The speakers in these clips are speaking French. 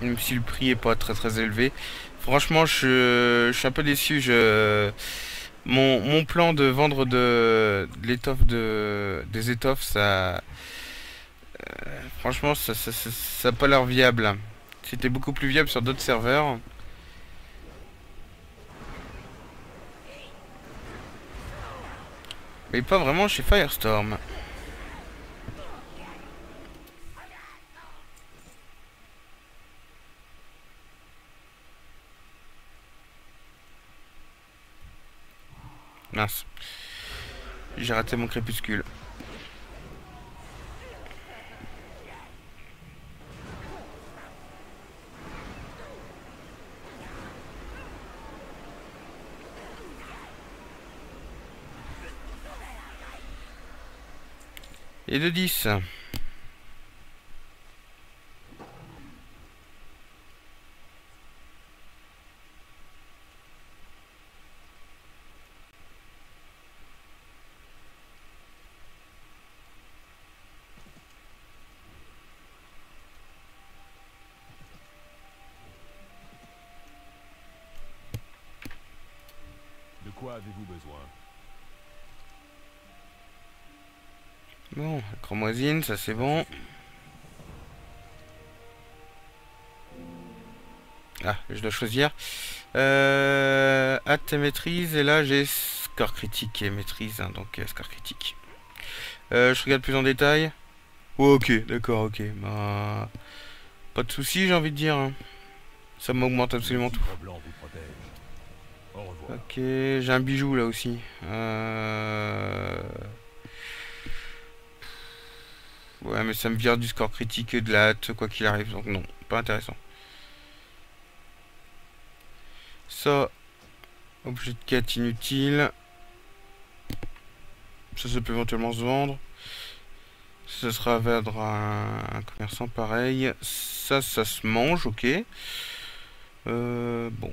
Même si le prix est pas très très élevé. Franchement, je, suis un peu déçu. Je, mon, plan de vendre de, l'étoffe de, des étoffes, ça, euh, franchement, ça, ça, ça, pas l'air viable. C'était beaucoup plus viable sur d'autres serveurs. Mais pas vraiment chez Firestorm. Mince. J'ai raté mon crépuscule. Et de 10. De quoi avez-vous besoin Ça c'est bon. Ah, je dois choisir. Euh, hâte et maîtrise, et là j'ai score critique et maîtrise, hein, donc euh, score critique. Euh, je regarde plus en détail. Ok, d'accord, ok. Bah, pas de soucis, j'ai envie de dire. Hein. Ça m'augmente absolument tout. Ok, j'ai un bijou là aussi. Euh... Ouais, mais ça me vire du score critique et de la hâte, quoi qu'il arrive. Donc non, pas intéressant. Ça, objet de quête inutile. Ça, ça peut éventuellement se vendre. Ça sera vendre à un commerçant pareil. Ça, ça se mange, ok. Euh, bon.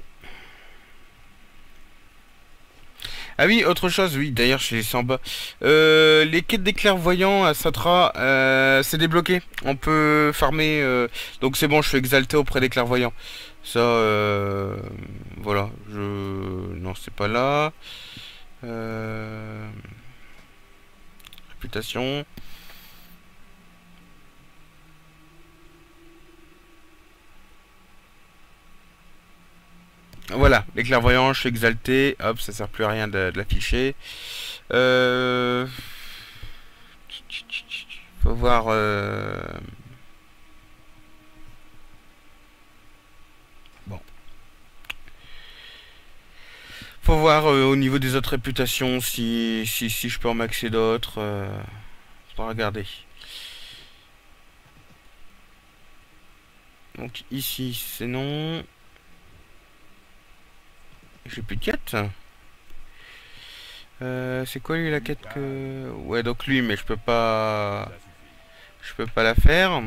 Ah oui, autre chose, oui, d'ailleurs, je les en bas. Les quêtes des clairvoyants à Satra, euh, c'est débloqué. On peut farmer. Euh, donc c'est bon, je suis exalté auprès des clairvoyants. Ça, euh, voilà. Je... Non, c'est pas là. Réputation. Voilà, les clairvoyants, je suis exalté. Hop, ça sert plus à rien de, l'afficher. Euh... Faut voir... Euh... Bon. Faut voir euh, au niveau des autres réputations si, si, je peux en maxer d'autres. Euh... Faut regarder. Donc ici, c'est non. J'ai plus de quête. Euh, c'est quoi lui la quête que... Ouais donc lui mais je peux pas... Je peux pas la faire.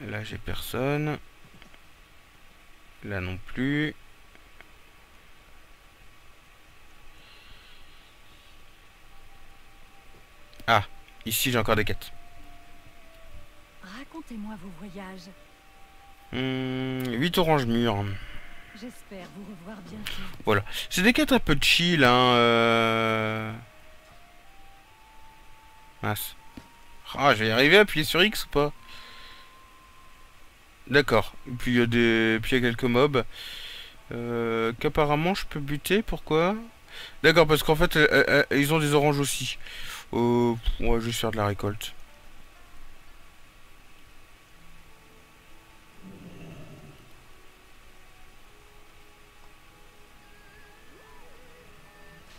Là j'ai personne. Là non plus. Ah, ici j'ai encore des quêtes. Racontez-moi vos voyages. 8 hmm, oranges mûres. J'espère vous revoir bientôt. Voilà. C'est des quêtes un peu chill, hein. Euh... Mince. Ah, je vais y arriver à appuyer sur X ou pas? D'accord. Et puis il y a des... Puis il y a quelques mobs. Euh, Qu'apparemment je peux buter, pourquoi? D'accord, parce qu'en fait, ils ont des oranges aussi. Euh, on va juste faire de la récolte.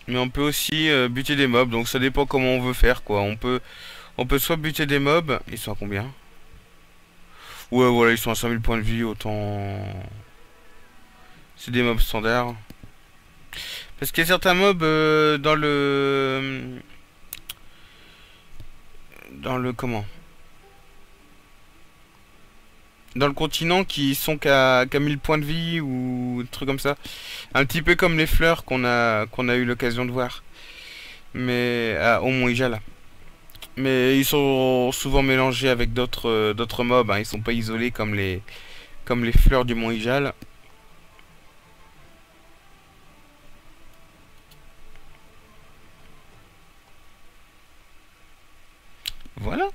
Mais on peut aussi euh, buter des mobs, donc ça dépend comment on veut faire quoi. On peut, on peut soit buter des mobs, ils sont à combien? Ouais voilà, ils sont à 5000 points de vie, autant... C'est des mobs standards. Parce qu'il y a certains mobs euh, dans le... Dans le... Comment? Dans le continent qui sont qu'à 1000 points de vie ou des trucs comme ça. Un petit peu comme les fleurs qu'on a qu'on a eu l'occasion de voir. Mais au Mont Ijala. Mais ils sont souvent mélangés avec d'autres euh, d'autres mobs. Hein. Ils sont pas isolés comme les comme les fleurs du Mont Ijal. Voilà.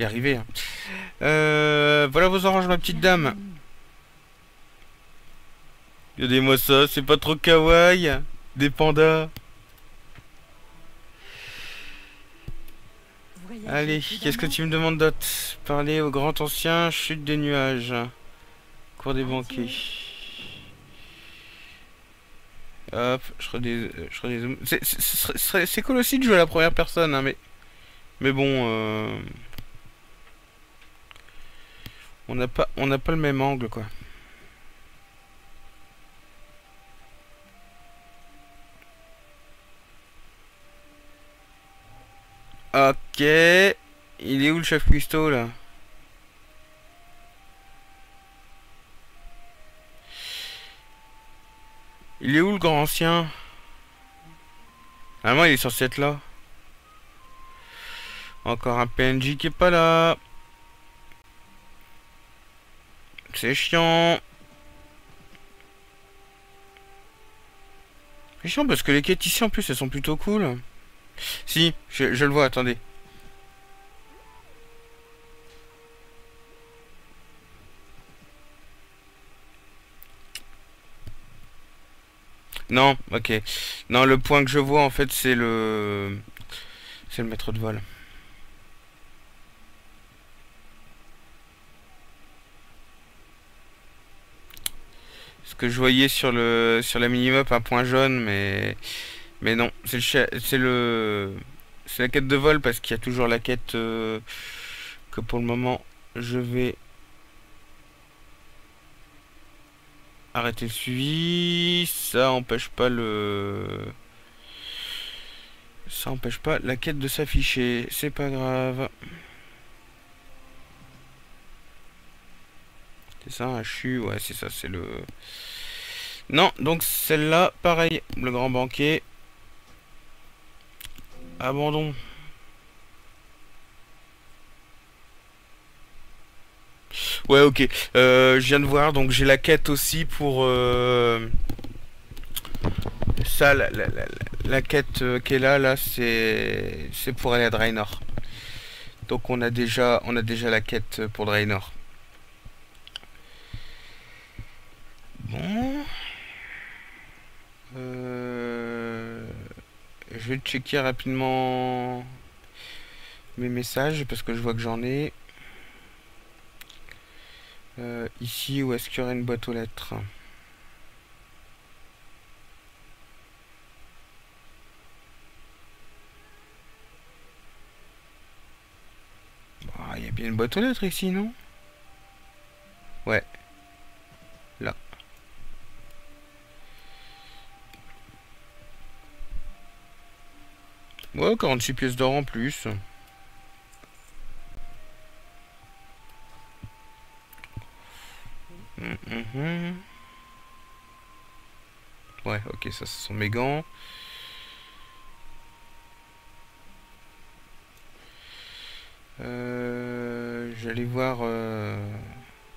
Y arriver. Euh, voilà vos oranges, ma petite dame. Regardez-moi ça, c'est pas trop kawaii Des pandas. Allez, qu'est-ce que tu me demandes d'autre Parler au grand ancien, chute des nuages. Cours des banquets. Hop, je redis... Je C'est cool aussi de jouer à la première personne, hein, mais... Mais bon... Euh... On n'a pas, on n'a pas le même angle, quoi. Ok. Il est où le chef cuistot, là? Il est où le grand ancien? Moi il est censé être là. Encore un PNJ qui est pas là. C'est chiant. C'est chiant parce que les quêtes ici en plus elles sont plutôt cool. Si, je, le vois, attendez. Non, ok. Non, le point que je vois en fait c'est le... C'est le maître de vol. que je voyais sur le sur la minimap un point jaune, mais mais non, c'est le c'est le c'est la quête de vol parce qu'il y a toujours la quête euh, que pour le moment je vais arrêter le suivi. Ça empêche pas le ça empêche pas la quête de s'afficher. C'est pas grave. C'est ça, un chu, ouais, c'est ça, c'est le... Non, donc celle-là, pareil, le grand banquet. Abandon. Ouais, ok. Euh, je viens de voir, donc j'ai la quête aussi pour... Euh, ça, la, quête euh, qui est là, là, c'est c'est pour aller à Draenor. Donc on a déjà, on a déjà la quête pour Draenor. Bon. Euh, je vais checker rapidement mes messages parce que je vois que j'en ai. Euh, ici, où est-ce qu'il y aurait une boîte aux lettres? Bah, Il y a bien une boîte aux lettres ici, non? Ouais. Ouais, 46 pièces d'or en plus. Mhm. Ouais, ok, ça, ce sont mes gants. Euh, J'allais voir euh,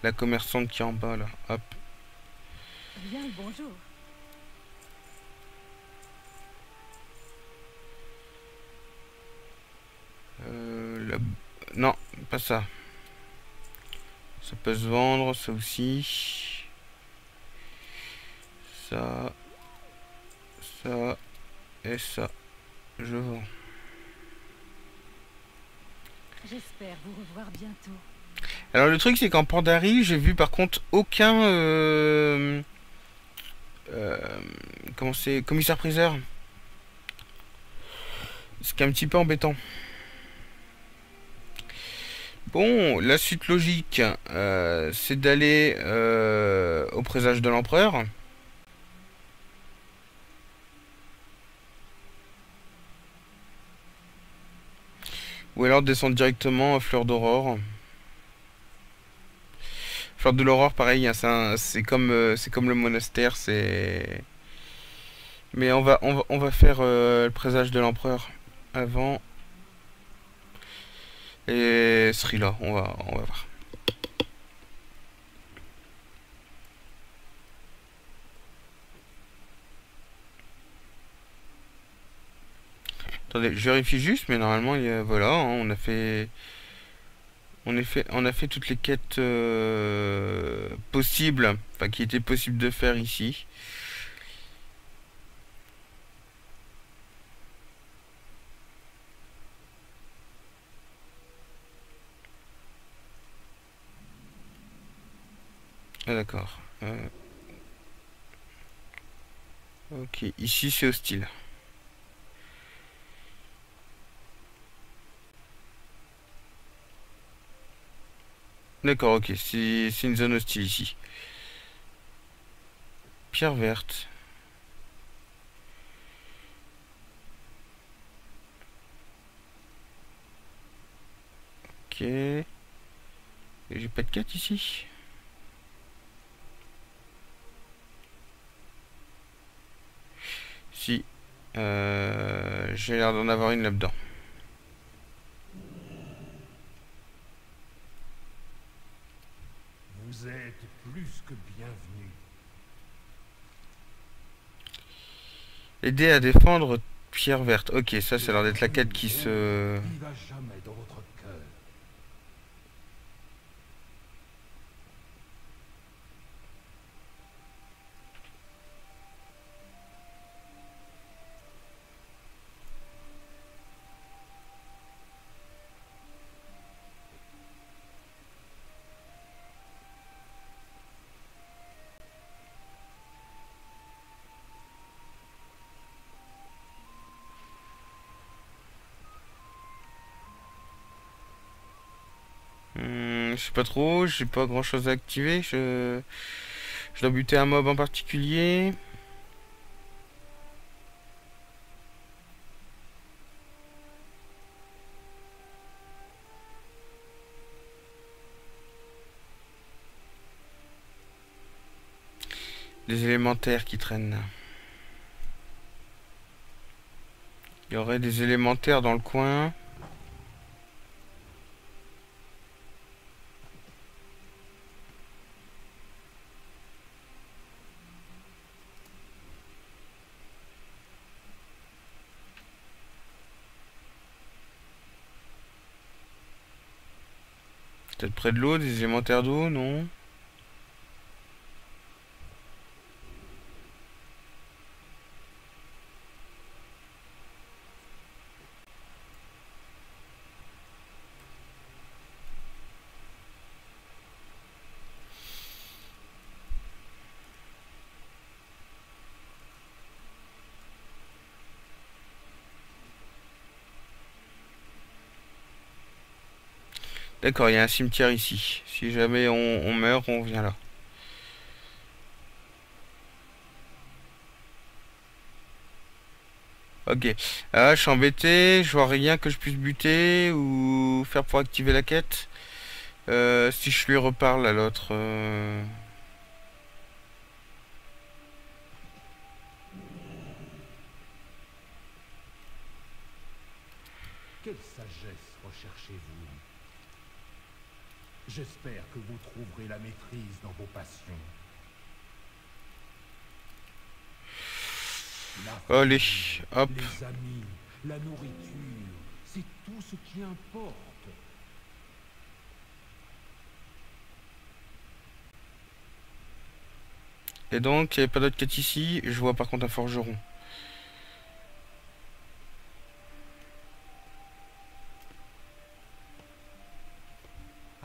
la commerçante qui est en bas, là. Hop. Bonjour. Euh, non, pas ça. Ça peut se vendre, ça aussi. Ça. Ça. Et ça. Je vends. J'espère vous revoir bientôt. Alors le truc c'est qu'en Pandarie, j'ai vu par contre aucun... Euh, euh, comment c'est Commissaire-priseur. Ce qui est un petit peu embêtant. Bon, la suite logique, euh, c'est d'aller euh, au présage de l'empereur. Ou alors descendre directement à Fleur d'Aurore. Fleur de l'Aurore, pareil, hein, euh, c'est comme, le monastère, c'est... Mais on va faire le présage de l'empereur avant... Et Srila, on va, on va voir. Attendez, je vérifie juste, mais normalement, il y a, voilà, hein, on a fait, on fait, on a fait toutes les quêtes euh, possibles, enfin qui étaient possibles de faire ici. Ah d'accord. Euh, Ok, ici c'est hostile. D'accord, ok, c'est une zone hostile ici. Pierre verte. Ok. J'ai pas de quête ici? Si. Euh, J'ai l'air d'en avoir une là-dedans. Vous êtes plus que. Aider à défendre Pierre verte. Ok, ça, a l'air d'être la quête qui se... Dans votre pas trop, j'ai pas grand chose à activer. Je, je dois buter un mob en particulier. Des élémentaires qui traînent. Il y aurait des élémentaires dans le coin. Peut-être près de l'eau, des élémentaires d'eau, non? D'accord, il y a un cimetière ici. Si jamais on, meurt, on vient là. Ok. Ah, je suis embêté. Je vois rien que je puisse buter ou faire pour activer la quête. Euh, si je lui reparle à l'autre. euh, J'espère que vous trouverez la maîtrise dans vos passions. La Allez, hop. Les amis, la nourriture, c'est tout ce qui importe. Et donc, il n'y avait pas d'autre quête ici. Je vois par contre un forgeron.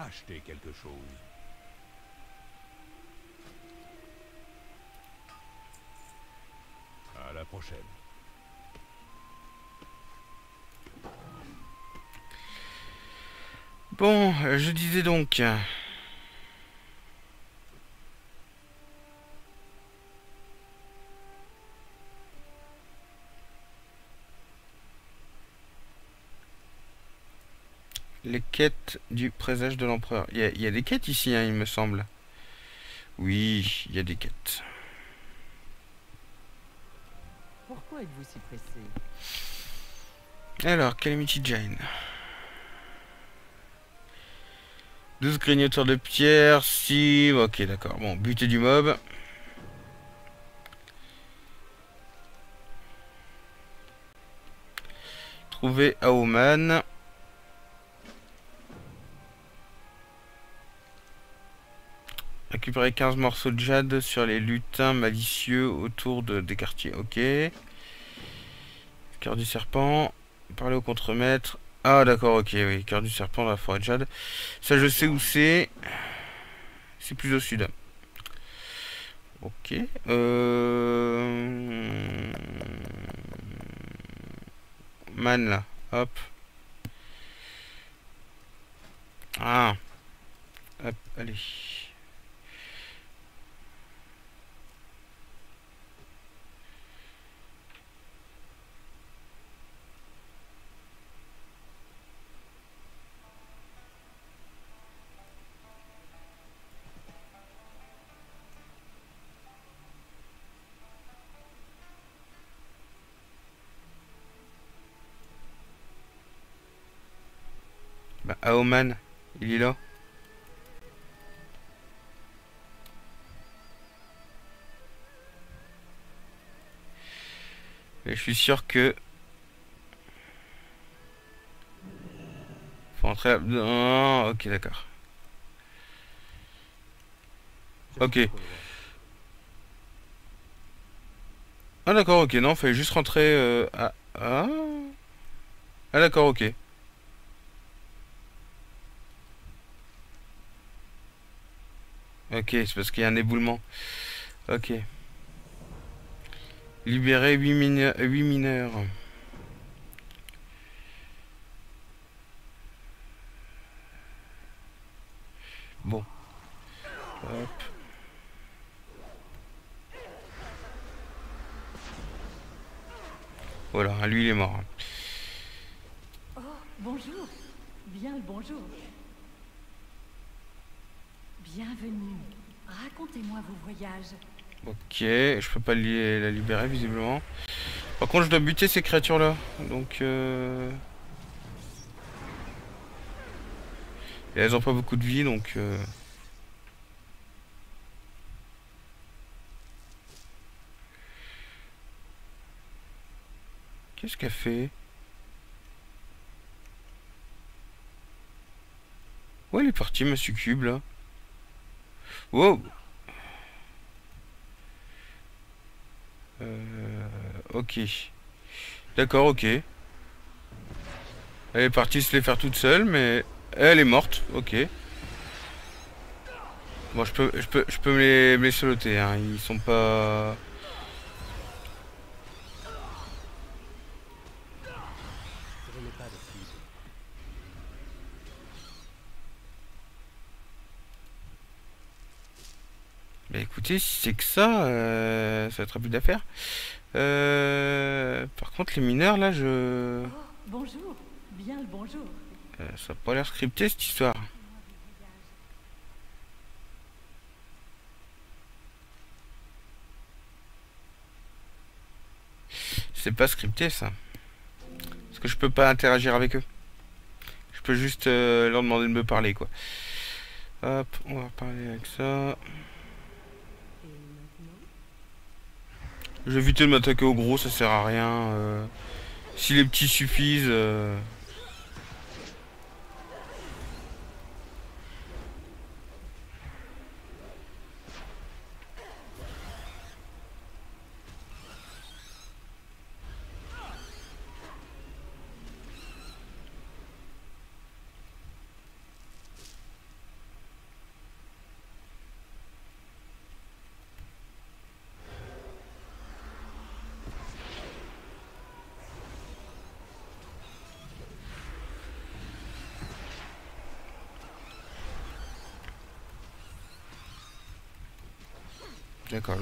Achetez quelque chose. À la prochaine. Bon, euh, je disais donc. Les quêtes du présage de l'empereur. Il y, a- il y a des quêtes ici, hein, il me semble. Oui, il y a des quêtes. Pourquoi êtes-vous si pressé? Alors, Calamity Jane? 12 grignoteurs de pierre, 6... Ok, d'accord. Bon, buter du mob. Trouver Aoman. Récupérer 15 morceaux de jade sur les lutins malicieux autour de, des quartiers. Ok. Cœur du serpent. Parler au contremaître. Ah d'accord, ok, oui. Cœur du serpent dans la forêt de jade. Ça je sais où c'est. C'est plus au sud. Ok. Euh... Man là. Hop. Ah. Hop, allez. Bah, Aoman, il est là. Et je suis sûr que... Faut entrer là... Non, ok, d'accord. Ok. Ah d'accord, ok, non, fallait juste rentrer... euh, Ah, ah... Ah d'accord, ok. Ok, c'est parce qu'il y a un éboulement. Ok. Libérer 8, mineurs 8 mineurs. Bon. Hop. Voilà, lui il est mort. Oh, bonjour. Bien le bonjour. Bienvenue. Racontez-moi vos voyages. Ok, je peux pas la libérer visiblement. Par contre, je dois buter ces créatures là. Donc, euh... Elles ont pas beaucoup de vie donc. euh, Qu'est-ce qu'elle fait? Où elle est partie, ma succube là? Wow Euh, ok. D'accord, ok. Elle est partie se les faire toute seule, mais elle est morte. Ok. Bon, je peux, je peux, je peux me les, me les soloter. Hein. Ils sont pas. Je n'ai pas de cible. Si c'est que ça, euh, ça va être rapide à faire. Euh, par contre, les mineurs là, je. Oh, bonjour. Bien le bonjour. euh, ça a pas l'air scripté cette histoire. C'est pas scripté ça. Parce que je peux pas interagir avec eux. Je peux juste leur demander de me parler quoi. Hop, on va parler avec ça. Je vais éviter de m'attaquer au gros, ça sert à rien. euh. Si les petits suffisent.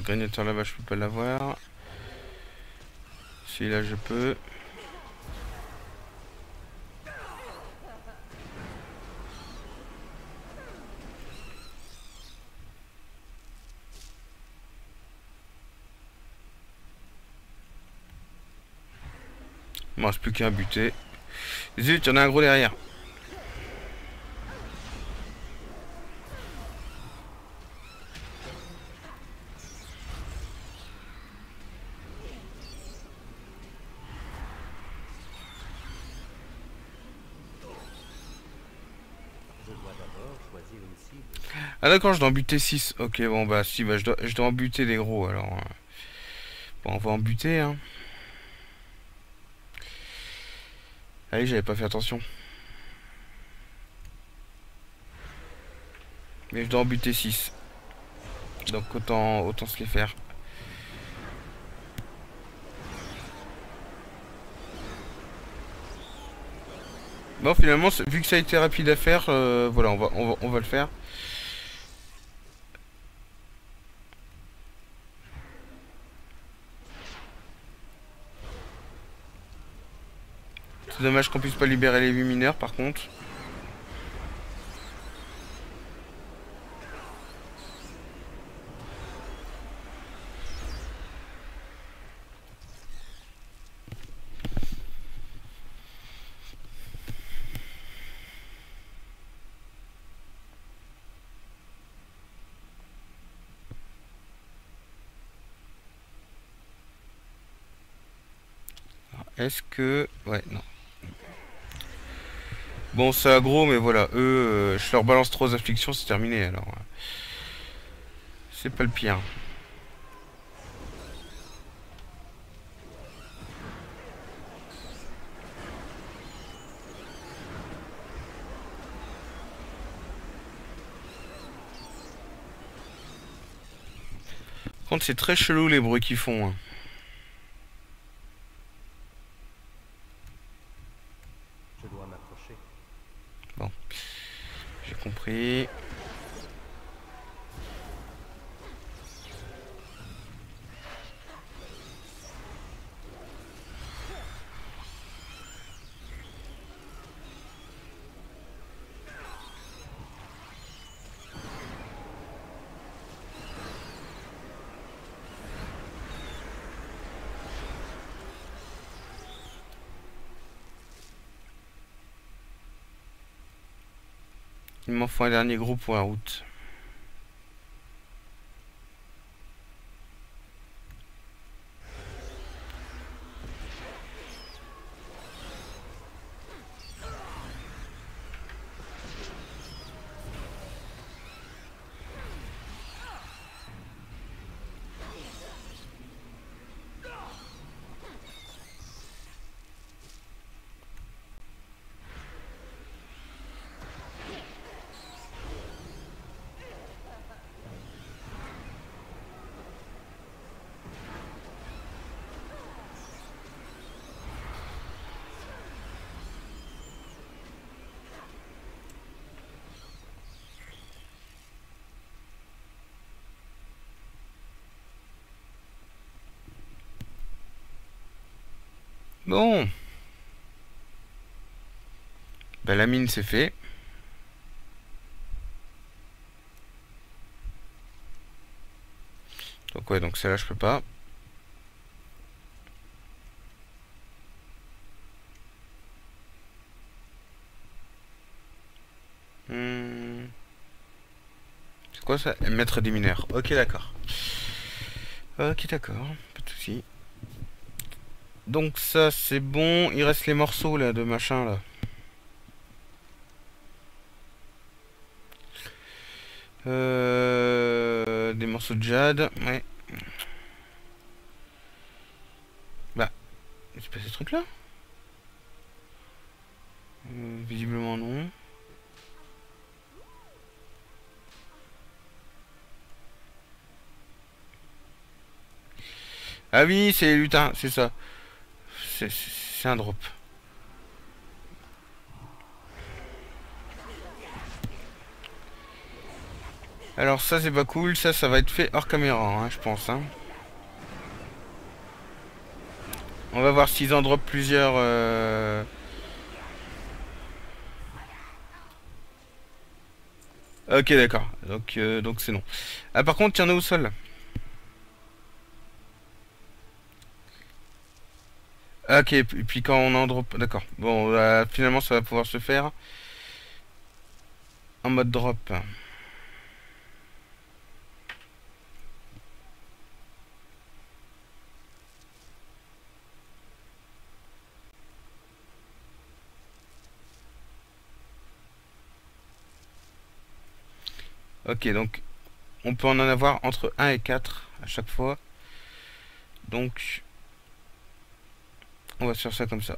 grignoteur là-bas, je peux pas l'avoir. Celui-là, je peux. Bon, c'est plus qu'un buter. Zut, il y en a un gros derrière. Ah d'accord, je dois en buter 6. Ok, bon bah si, bah je dois, je dois en buter des gros alors. hein. Bon, on va en buter, hein. Allez, j'avais pas fait attention. Mais je dois en buter 6. Donc autant, autant se les faire. Bon, finalement, vu que ça a été rapide à faire, euh, voilà, on va, on va, on va le faire. Dommage qu'on puisse pas libérer les 8 mineurs par contre. Est-ce que... Ouais, non. Bon, c'est aggro, mais voilà, eux, euh, je leur balance trois afflictions, c'est terminé, alors. euh, C'est pas le pire. Par c'est très chelou les bruits qu'ils font. hein. Compris. Il m'en un dernier groupe pour la route. Bon. Bah, la mine c'est fait. Donc ouais, donc celle-là je peux pas. Hmm. C'est quoi ça? Mettre des mineurs. Ok d'accord. Ok d'accord, pas de soucis. Donc ça c'est bon, il reste les morceaux là de machin là. Euh, des morceaux de jade, ouais. Bah, c'est pas ces trucs là Euh, Visiblement non. Ah oui, c'est les lutins, c'est ça. C'est- un drop. Alors ça c'est pas cool, ça ça va être fait hors caméra, hein, je pense. hein. On va voir s'ils en drop plusieurs. euh, Ok d'accord, donc euh, donc c'est non. Ah par contre il y en a au sol. Ok, et puis quand on en drop... D'accord. Bon, euh, finalement, ça va pouvoir se faire en mode drop. Ok, donc on peut en avoir entre 1 et 4 à chaque fois. Donc, on va se faire ça comme ça.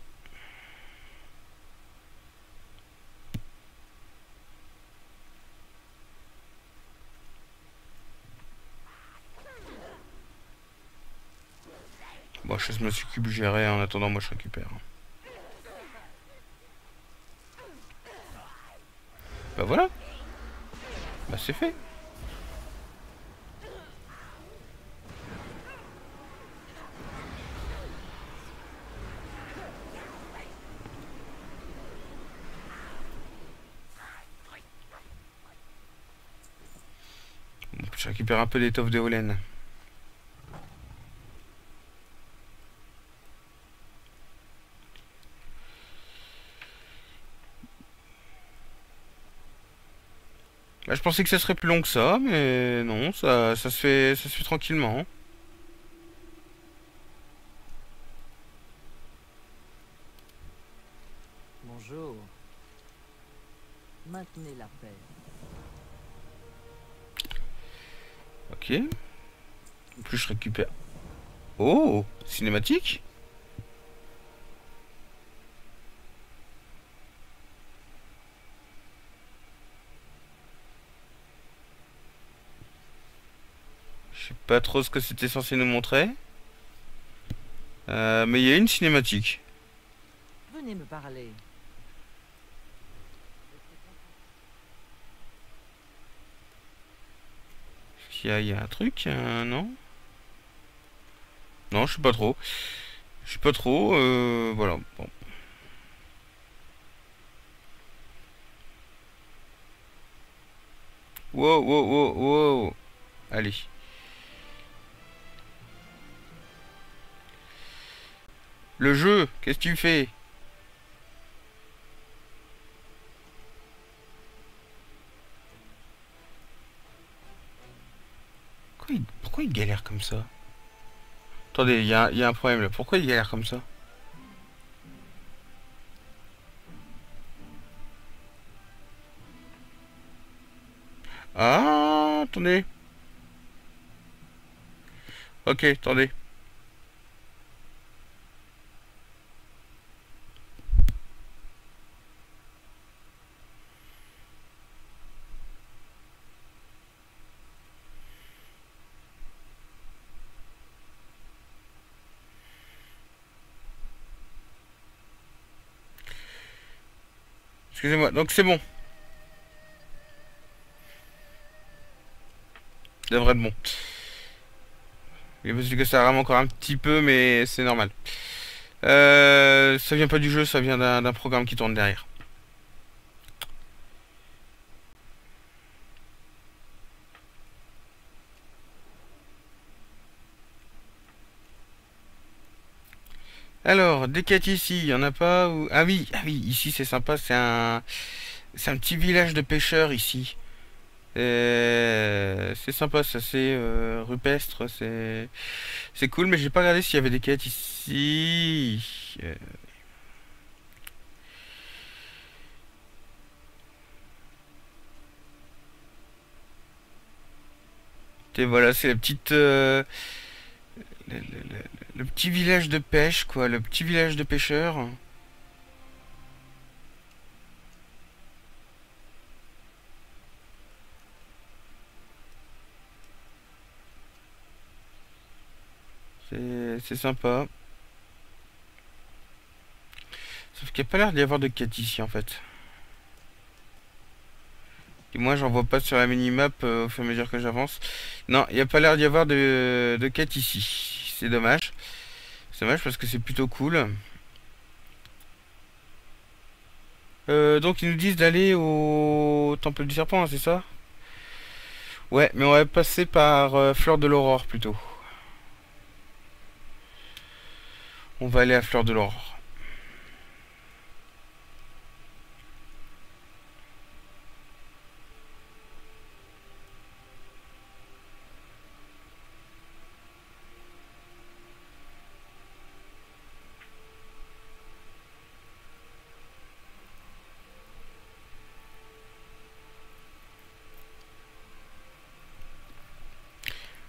Bon, je me suis cube géré en attendant, moi je récupère. Bah voilà. Bah c'est fait. Bon, Je un peu d'étoffe d'éolène. Bah, je pensais que ça serait plus long que ça, mais non, ça, ça se fait, ça se fait tranquillement. Bonjour. Maintenez la paix. Ok. Je récupère. Oh, cinématique. Je sais pas trop ce que c'était censé nous montrer. Euh, mais il y a une cinématique. Venez me parler. Est-ce qu'il y a, il y a un truc, euh, non? Non, je sais pas trop. Je sais pas trop, euh, voilà. Bon. Wow, wow, wow, wow. Allez. Le jeu, qu'est-ce que tu fais? Pourquoi il galère comme ça? Attendez, il y a, a un problème là. Pourquoi il galère comme ça? Ah, attendez. Ok, attendez. Donc c'est bon. Ça devrait être bon. Il me que ça rame encore un petit peu, mais c'est normal. Euh, ça vient pas du jeu, ça vient d'un programme qui tourne derrière. Alors, des quêtes ici, il y en a pas. Ah oui, ah oui, ici c'est sympa, c'est un... C'est un petit village de pêcheurs ici. Euh, C'est sympa, c'est assez euh, rupestre, c'est... C'est cool, mais j'ai pas regardé s'il y avait des quêtes ici. Euh, Et voilà, c'est la petite... le petit village de pêche, quoi, le petit village de pêcheurs. C'est sympa. Sauf qu'il n'y a pas l'air d'y avoir de quête ici, en fait. Et moi, j'en vois pas sur la minimap euh, au fur et à mesure que j'avance. Non, il n'y a pas l'air d'y avoir de quête ici. C'est dommage. C'est dommage parce que c'est plutôt cool. Euh, donc ils nous disent d'aller au temple du serpent, hein, c'est ça? Ouais, mais on va passer par euh, Fleur de l'Aurore plutôt. On va aller à Fleur de l'Aurore.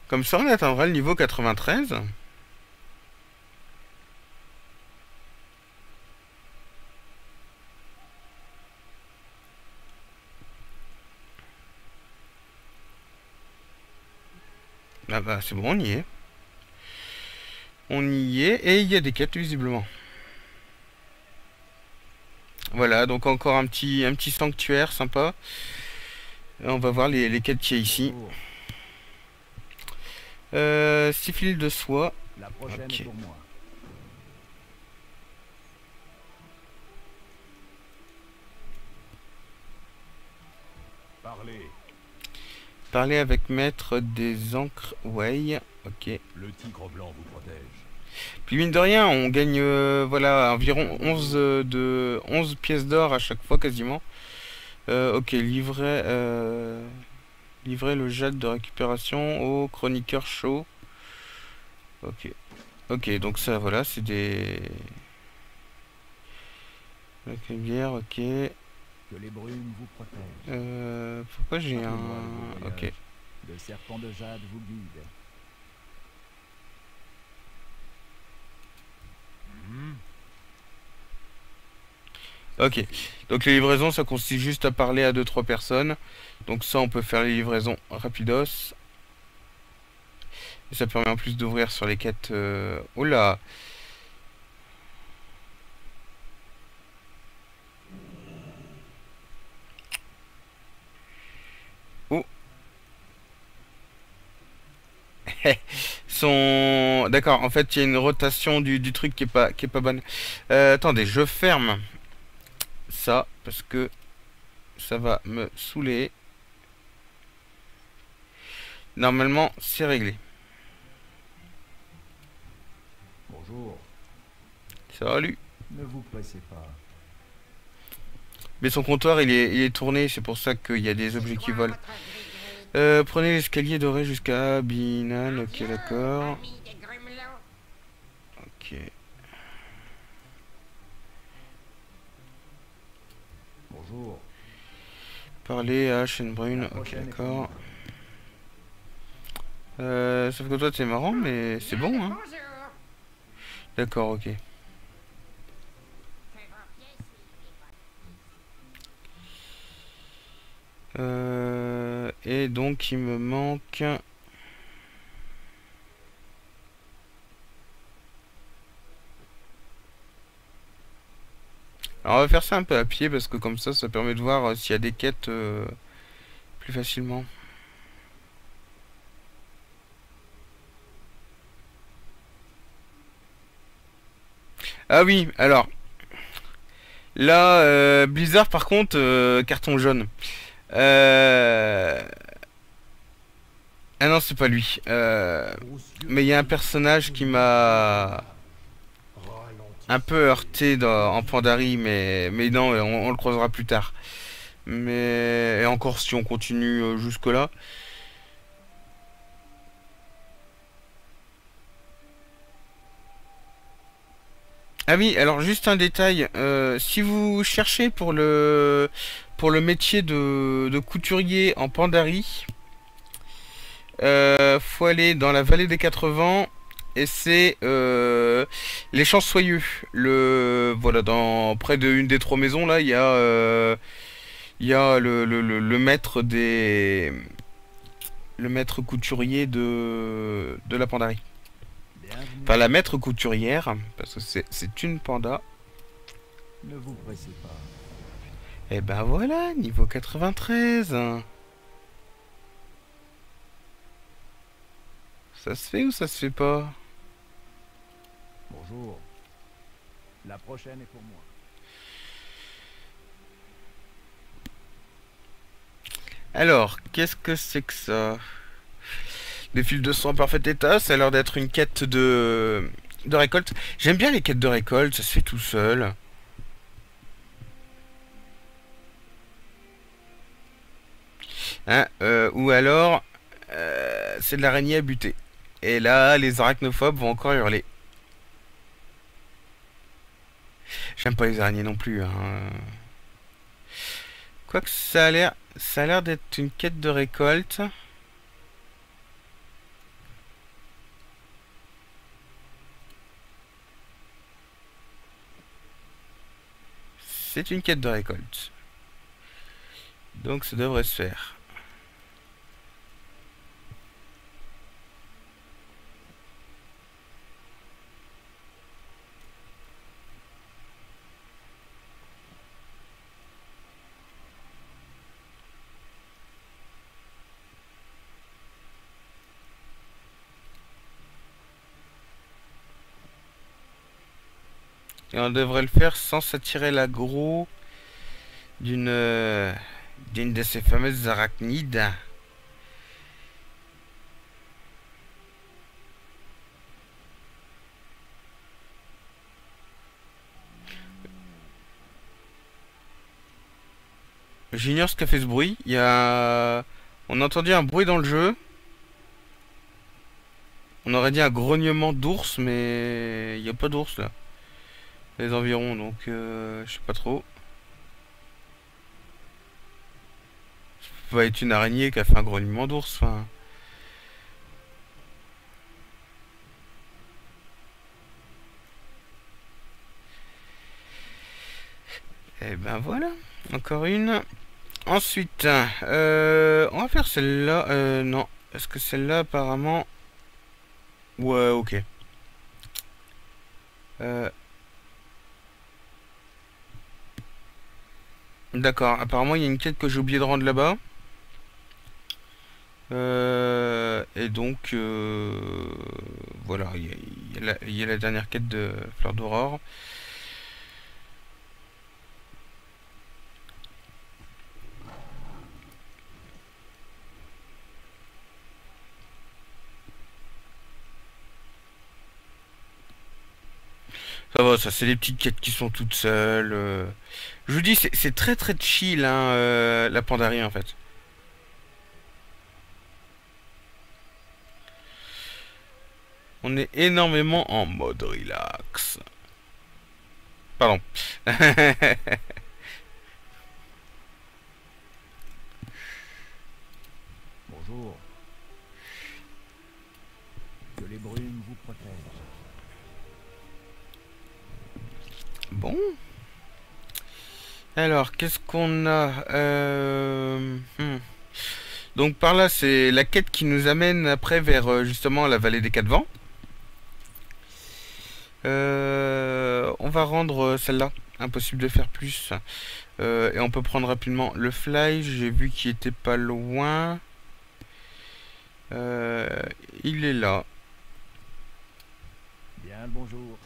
Comme ça, on atteindra le niveau 93. Ah bah c'est bon, on y est. On y est et il y a des quêtes visiblement. Voilà, donc encore un petit, un petit sanctuaire sympa. On va voir les, quêtes qu'il y a ici. Euh, six fils de soie. La prochaine Ok. est pour moi. Parlez. Parler avec maître des encres. Ouais, ok. Le tigre blanc vous protège. Puis mine de rien, on gagne euh, voilà environ 11 euh, de 11 pièces d'or à chaque fois quasiment. Euh, ok, livrer euh, livrer le jade de récupération au chroniqueur chaud. Ok. Ok, donc ça voilà, c'est des la rivière, ok. Que les brumes vous protègent. Euh, pourquoi j'ai un ok. Le serpent de jade vous guide. Hmm, Ok. Donc les livraisons, ça consiste juste à parler à deux trois personnes. Donc ça, on peut faire les livraisons rapidos. Ça permet en plus d'ouvrir sur les quêtes. Euh... Oh Oh Son... D'accord, en fait, il y a une rotation du, du truc qui est pas, qui est pas bonne. Euh, attendez, je ferme ça parce que ça va me saouler. Normalement, c'est réglé. Bonjour. Salut. Ne vous pressez pas. Mais son comptoir, il est, il est tourné, c'est pour ça qu'il y a des objets qui volent. Euh, prenez l'escalier doré jusqu'à Binan, ok d'accord. Ok. Bonjour. Parler à Shenbrune, ok d'accord. Euh, sauf que toi c'est marrant, mais c'est bon hein. D'accord, ok. Euh, et donc il me manque... Alors on va faire ça un peu à pied parce que comme ça ça permet de voir euh, s'il y a des quêtes euh, plus facilement. Ah oui, alors là euh, Blizzard par contre carton jaune. Euh... Ah non c'est pas lui. Mais il y a un personnage qui m'a un peu heurté en Pandari, mais, mais non, on, le croisera plus tard. Mais et encore si on continue euh, jusque-là. Ah oui, alors juste un détail, euh, si vous cherchez pour le métier de, couturier en Pandari, euh, faut aller dans la vallée des quatre vents et c'est euh, les champs soyeux. Le voilà dans près d'une des trois maisons là, il y a euh, il y a le, le, le, le maître des le maître couturier de de la Pandarie. Enfin la maître couturière parce que c'est c'est une panda. Ne vous pressez pas. Et ben voilà, niveau 93. Ça se fait ou ça se fait pas? Bonjour. La prochaine est pour moi. Alors, qu'est-ce que c'est que ça? Des fils de sang en parfait état, ça a l'air d'être une quête de de récolte. J'aime bien les quêtes de récolte, ça se fait tout seul. Hein, euh, ou alors, euh, c'est de l'araignée à buter. Et là, les arachnophobes vont encore hurler. J'aime pas les araignées non plus. Hein. Quoique ça a l'air, ça a l'air d'être une quête de récolte. C'est une quête de récolte. Donc ça devrait se faire. Et on devrait le faire sans s'attirer l'aggro d'une euh, d'une de ces fameuses arachnides. J'ignore ce qu'a fait ce bruit. On a entendu un bruit dans le jeu. On aurait dit un grognement d'ours, mais il n'y a pas d'ours là. Les environs, donc euh, je sais pas trop. Ça peut être une araignée qui a fait un grognement d'ours, enfin... Et ben voilà, encore une. Ensuite, euh, on va faire celle-là. Euh, non, est-ce que celle-là apparemment... Ouais, ok. Euh... D'accord, apparemment il y a une quête que j'ai oublié de rendre là-bas. Euh, et donc, euh, voilà, il y, a- la dernière quête de Fleur d'Aurore. Ça va, ça c'est des petites quêtes qui sont toutes seules. euh. Je vous dis, c'est très très chill, hein, euh, la Pandarie en fait. On est énormément en mode relax. Pardon. Bonjour. Les Bon. Alors, qu'est-ce qu'on a Euh, hmm. Donc par là, c'est la quête qui nous amène après vers euh, justement la vallée des quatre vents. Euh, on va rendre celle-là. Impossible de faire plus. Et on peut prendre rapidement le fly. J'ai vu qu'il était pas loin. Il est là. Bien bonjour.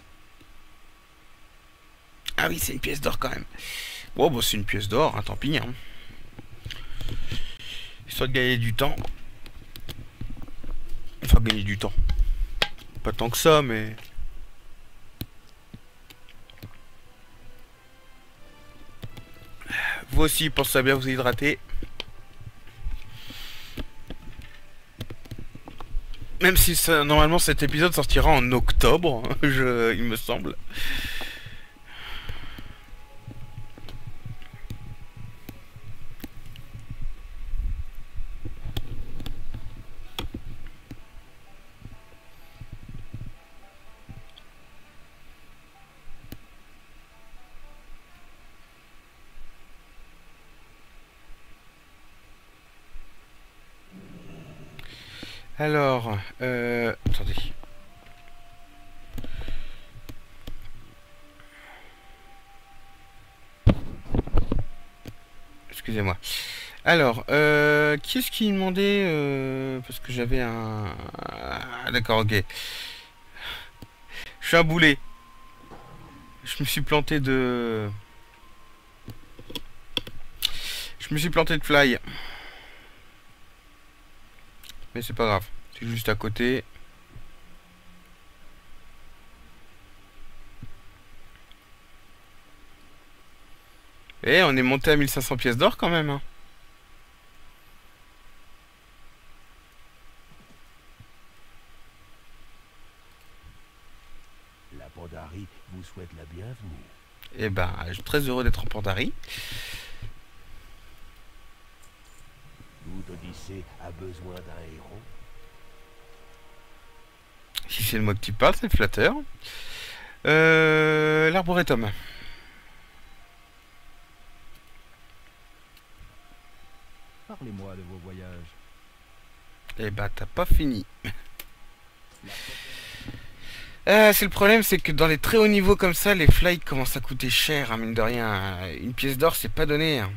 Ah oui, c'est une pièce d'or quand même. Bon, bah c'est une pièce d'or, hein, tant pis. Hein. Histoire de gagner du temps. Enfin, gagner du temps. Pas tant que ça, mais... Vous aussi, pensez à bien vous hydrater. Même si ça, normalement cet épisode sortira en octobre, il me semble. Alors, euh, attendez. Excusez-moi. Alors, euh, qui est-ce qui demandait euh, Parce que j'avais un... Ah, d'accord, ok. Je suis un boulet. Je me suis planté de... Je me suis planté de fly. Mais c'est pas grave. C'est juste à côté. Et on est monté à 1500 pièces d'or quand même. Hein. La Pandari vous souhaite la bienvenue. Eh ben, je suis très heureux d'être en Pandari. L'Oud Odyssée a besoin d'un héros. Si c'est le moi que tu parles, c'est flatteur. Euh, L'arboretum. Parlez-moi de vos voyages. Eh ben, t'as pas fini. Ah, c'est le problème, c'est que dans les très hauts niveaux comme ça, les flights commencent à coûter cher, hein, mine de rien. Une pièce d'or, c'est pas donné. hein.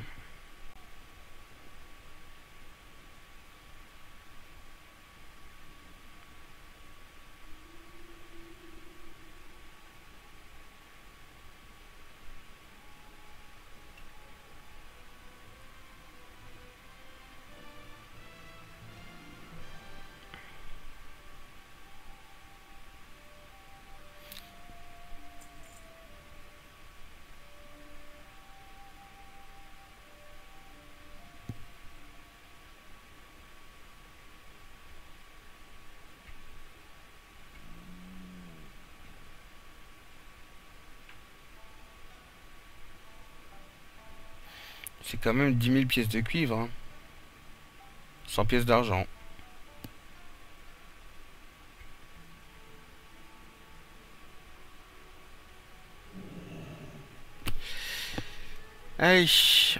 C'est quand même 10 000 pièces de cuivre. Hein. 100 pièces d'argent. Allez,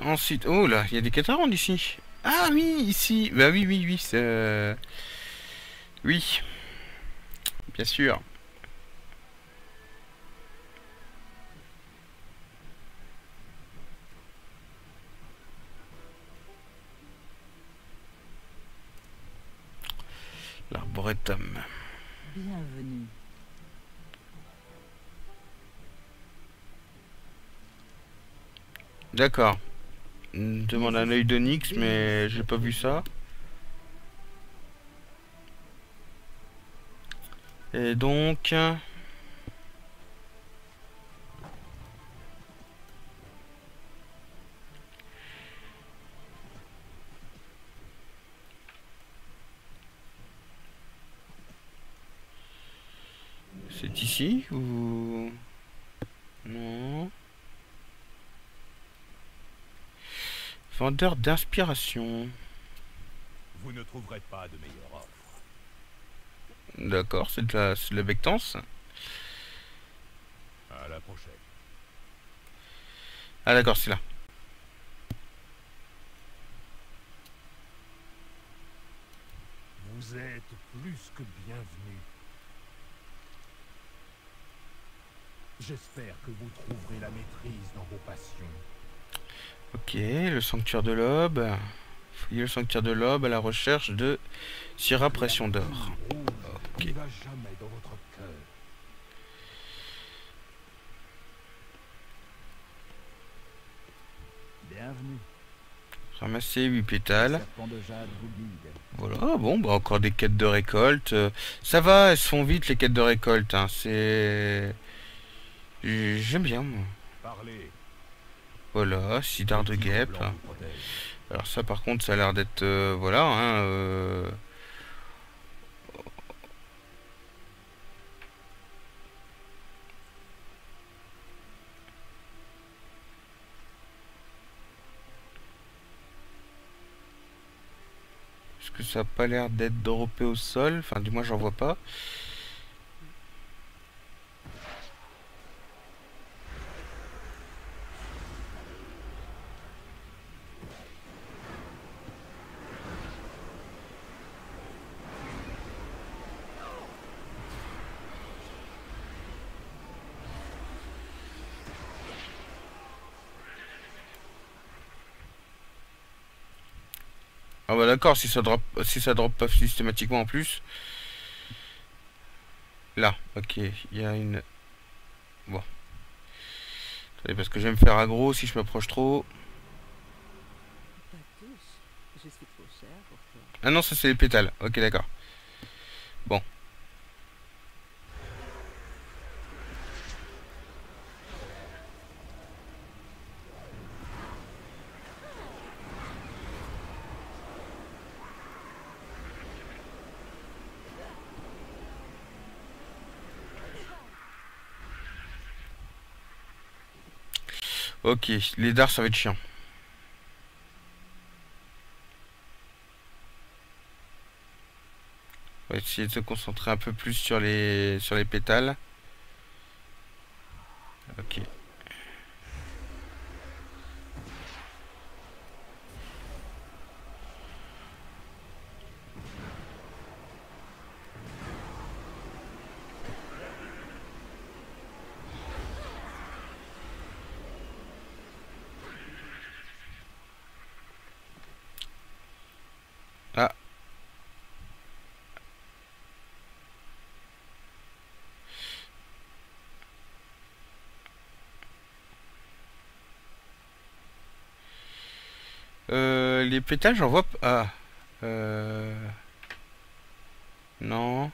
ensuite... Oh là, il y a des catarandes ici. Ah oui, ici. Bah oui, oui, oui, euh, Oui. Bien sûr. L'arboretum. Bienvenue. D'accord. Demande un œil d'onyx, mais j'ai pas vu ça. Et donc... Vendeur d'inspiration. Vous ne trouverez pas de meilleure offre. D'accord, c'est de la, c'est de la bectance. À la prochaine. Ah d'accord, c'est là. Vous êtes plus que bienvenue. J'espère que vous trouverez la maîtrise dans vos passions. Ok, le sanctuaire de l'aube. Fouiller le sanctuaire de l'aube à la recherche de Syrah Pression d'or. Ok. Ramasser 8 pétales. Voilà, bon, bah encore des quêtes de récolte. Euh, ça va, elles se font vite les quêtes de récolte. Hein. C'est... J'aime bien, moi. Parlez. Voilà, cidre de guêpe. Alors ça par contre ça a l'air d'être... euh, voilà, hein... euh, Est-ce que ça a pas l'air d'être droppé au sol? Enfin du moins j'en vois pas. Ah bah d'accord, si ça drop si ça drop pas systématiquement en plus. Là, ok, il y a une. Bon. Attendez, parce que je vais me faire aggro si je m'approche trop. Ah non, ça c'est les pétales. Ok, d'accord. Bon. Ok, les dards ça va être chiant. On va essayer de se concentrer un peu plus sur les sur les pétales. Ok. Ah. Les pétales, j'en vois pas. Ah. Euh... Non.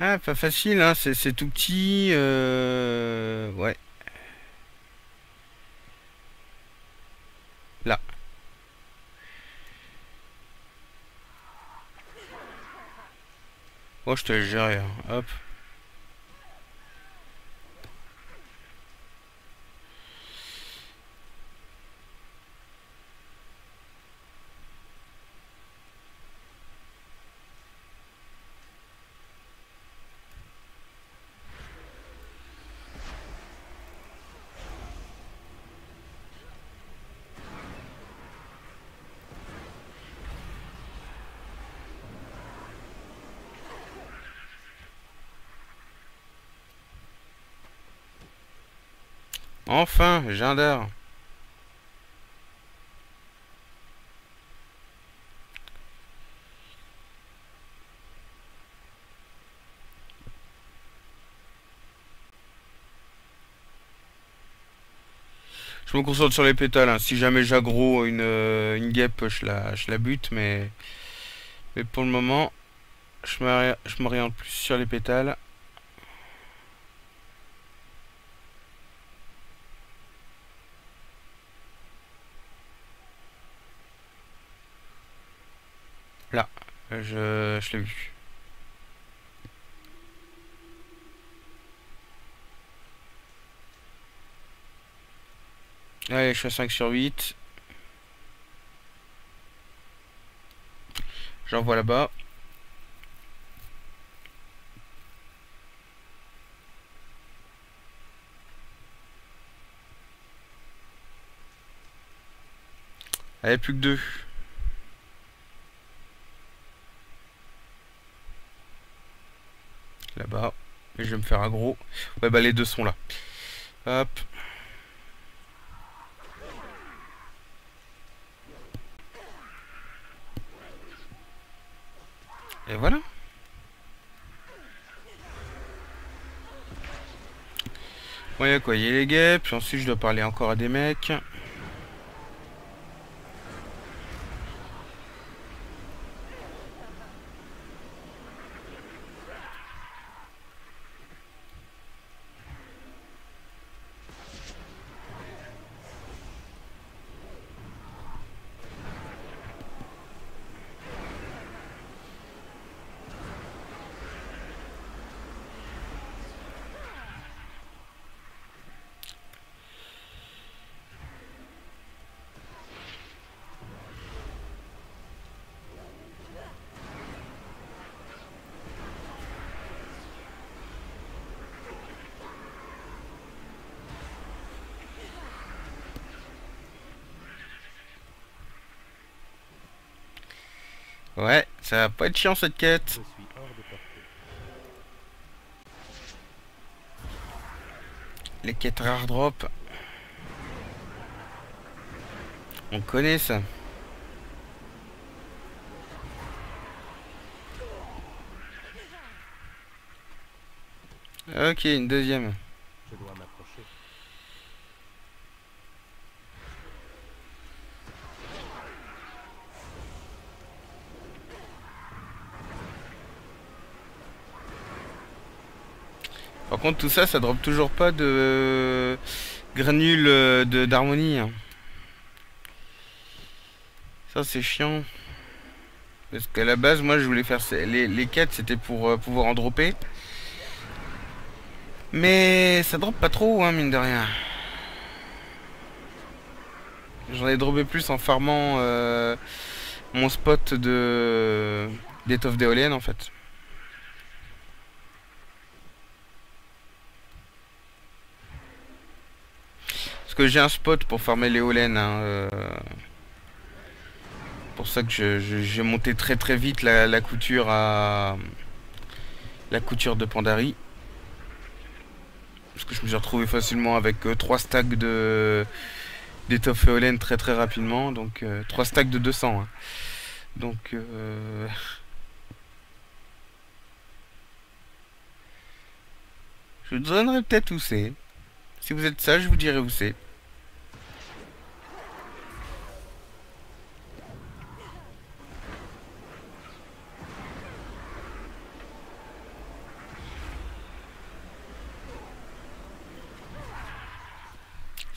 Ah, pas facile, hein. C'est c'est tout petit. Euh... Ouais. Là. Oh, je te gérer. hein. Hop. Enfin, dard. Je me concentre sur les pétales. hein. Si jamais j'aggro une, euh, une guêpe, je la, je la bute. Mais, mais pour le moment, je m'oriente plus sur les pétales. Là, je, je l'ai vu. Allez, je suis à 5 sur 8. J'envoie là-bas. Allez, plus que deux. Là-bas. Et je vais me faire aggro. Ouais, bah les deux sont là. Hop. Et voilà. Bon, quoi Il y a les guêpes. Ensuite, je dois parler encore à des mecs. Ouais, ça va pas être chiant cette quête. Les quêtes rare drop. On connaît ça. Ok, une deuxième. Je dois m'approcher. Par contre, tout ça, ça drop toujours pas de granules euh, de d'harmonie. hein. Ça, c'est chiant. Parce qu'à la base, moi, je voulais faire les, les quêtes, c'était pour euh, pouvoir en dropper. Mais ça drop pas trop, hein, mine de rien. J'en ai droppé plus en farmant euh, mon spot de d'étoffe d'éolienne, en fait. Parce que j'ai un spot pour farmer l'éolienne. Hein, euh, pour ça que j'ai monté très très vite la, couture à la couture de Pandari. Parce que je me suis retrouvé facilement avec 3 stacks de d'étoffe éolienne très très rapidement. Donc 3 stacks de 200. hein. Donc euh, je donnerai peut-être où c'est. Si vous êtes sage, je vous dirai où c'est.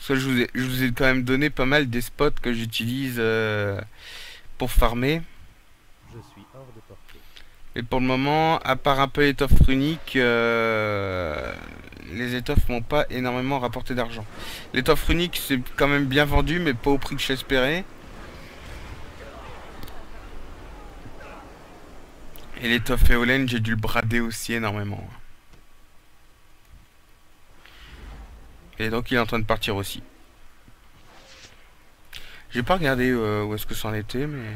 Je vous ai, je vous ai quand même donné pas mal des spots que j'utilise euh, pour farmer. Je suis hors de portée. Et pour le moment, à part un peu l'étoffe runique, euh, les étoffes m'ont pas énormément rapporté d'argent. L'étoffe runique, c'est quand même bien vendu, mais pas au prix que j'espérais. Et l'étoffe éolienne, j'ai dû le brader aussi énormément. Et donc il est en train de partir aussi. J'ai pas regardé euh, où est-ce que ça en était, mais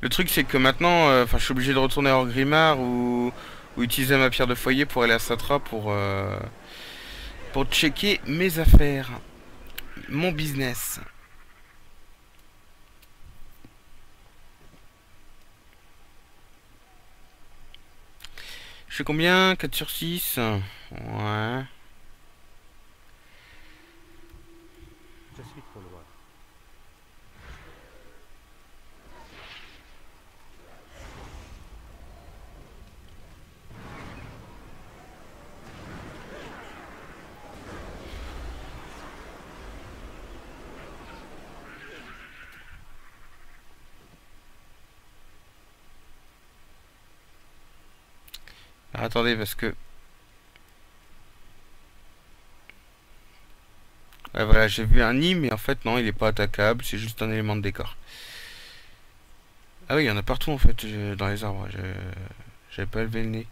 le truc c'est que maintenant, euh, enfin, je suis obligé de retourner hors Grimard ou, ou utiliser ma pierre de foyer pour aller à Satra pour euh, pour checker mes affaires, mon business. Je fais combien? 4 sur 6 Ouais. Attendez, parce que... Ouais, voilà, j'ai vu un nid, mais en fait, non, il est pas attaquable, c'est juste un élément de décor. Ah oui, il y en a partout, en fait, dans les arbres. J'avais pas levé le nez.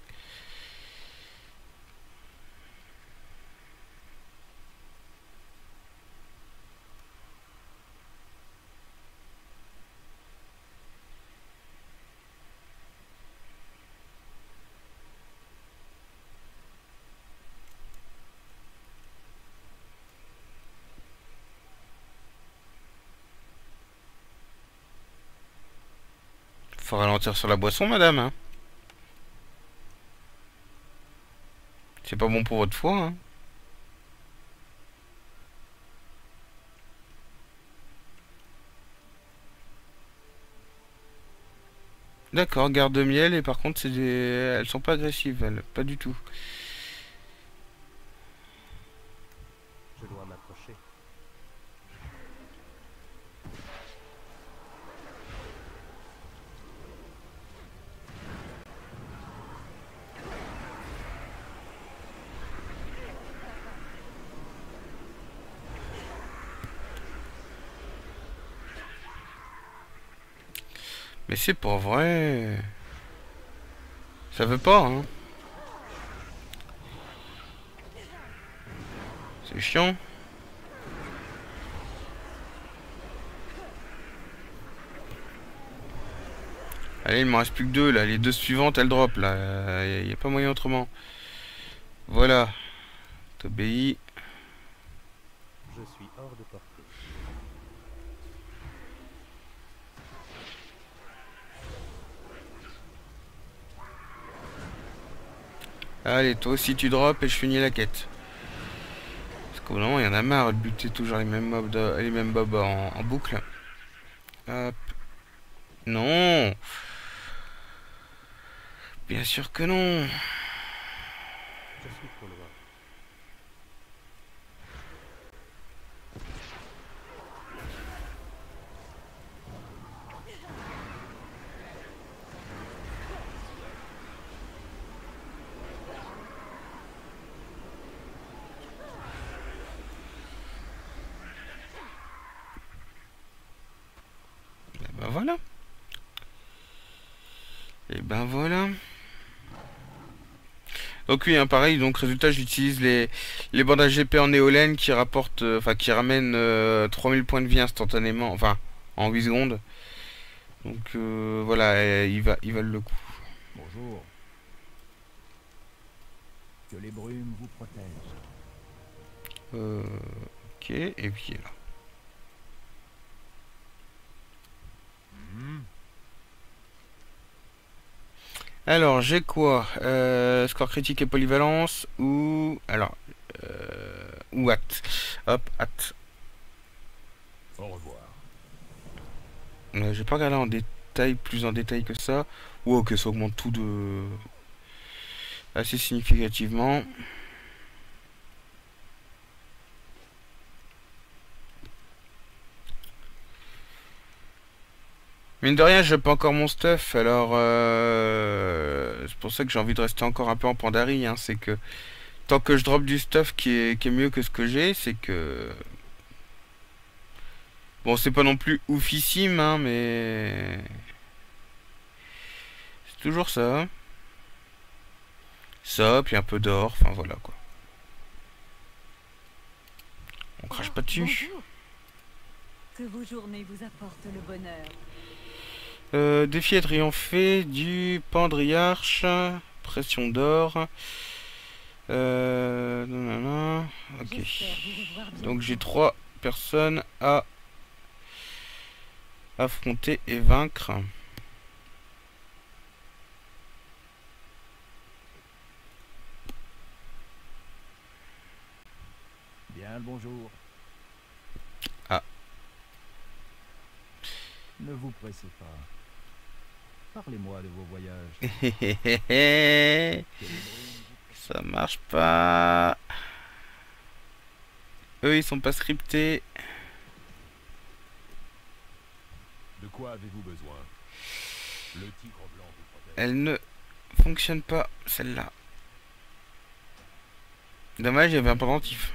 Faut ralentir sur la boisson, madame, hein. C'est pas bon pour votre foie, hein. D'accord, garde miel et par contre c'est des... elles sont pas agressives, elles, pas du tout. Mais c'est pas vrai. Ça veut pas, hein. C'est chiant. Allez, il me reste plus que deux là. Les deux suivantes, elles drop là. Il n'y a, pas moyen autrement. Voilà. T'obéis. Je suis hors de portée. Allez, toi aussi tu drops et je finis la quête. Parce qu'au moment, il y en a marre de buter toujours les mêmes mobs, les mêmes en, en boucle. Hop. Non Bien sûr que non Je suis trop loin. voilà. Et ben voilà. Donc oui, hein, pareil, donc résultat, j'utilise les, les bandages GP en néolène qui rapportent, euh, enfin qui ramènent euh, 3000 points de vie instantanément, enfin en 8 secondes. Donc euh, voilà, euh, il va, il valent le coup. Bonjour. Que les brumes vous protègent. Euh, ok, et puis là. Hmm. Alors, j'ai quoi euh, Score critique et polyvalence ou... Alors, euh, ou acte. Hop, acte. Au revoir. Euh, j'ai pas regardé en détail, plus en détail que ça. Ou ok, ça augmente tout de... assez significativement. Mine de rien, j'ai pas encore mon stuff, alors euh, c'est pour ça que j'ai envie de rester encore un peu en Pandarie. Hein, c'est que tant que je drop du stuff qui est, qui est mieux que ce que j'ai, c'est que bon, c'est pas non plus oufissime, hein, mais c'est toujours ça. Ça, puis un peu d'or, enfin voilà quoi. On crache pas dessus. Que vos journées vous apportent le bonheur. Euh, défi à triompher du Pandriarche, pression d'or. Euh, ok. Donc j'ai trois personnes à affronter et vaincre. Bien le bonjour. Ah. Ne vous pressez pas. Parlez-moi de vos voyages. Ça marche pas. Eux ils sont pas scriptés. De quoi avez-vous besoin? Le tigre blanc vous protège. Elle ne fonctionne pas celle-là. Dommage, il y avait un pendentif.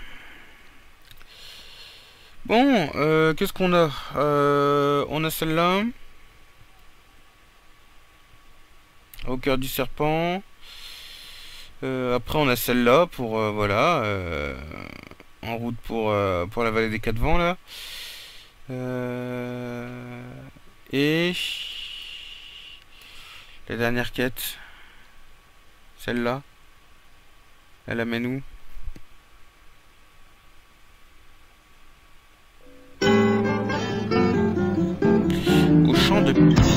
Bon, euh, qu'est-ce qu'on a? Euh, On a celle-là. Au cœur du serpent. Euh, après, on a celle-là pour, euh, voilà, euh, en route pour, pour la vallée des quatre vents, là. et la dernière quête, celle-là, elle amène où? Au champ de...